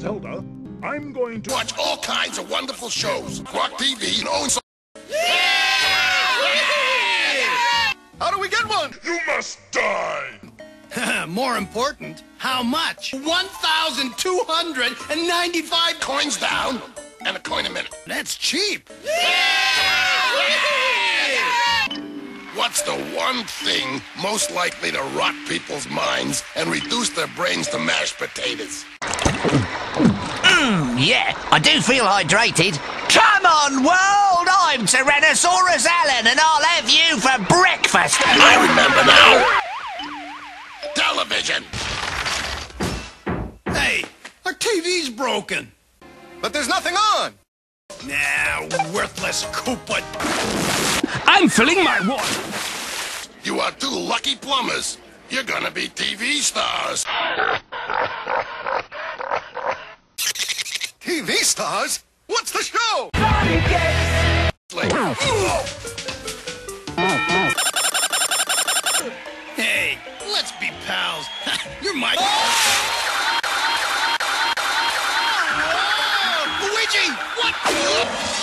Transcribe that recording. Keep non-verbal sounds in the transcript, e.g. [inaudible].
Zelda, I'm going to watch all kinds of wonderful shows. Rock TV and own some. How do we get one? You must die. [laughs] More important, how much? 1,295 Coins down and a coin a minute. That's cheap. Yeah! What's the one thing most likely to rot people's minds and reduce their brains to mashed potatoes? Mm, yeah, I do feel hydrated. Come on, world! I'm Tyrannosaurus Allen, and I'll have you for breakfast. I remember now. Television. Hey, our TV's broken. But there's nothing on. Nah, worthless Koopa. I'm filling my water. You are two lucky plumbers. You're gonna be TV stars. TV stars? What's the show? hey, let's be pals. [laughs] You're my... Luigi! What?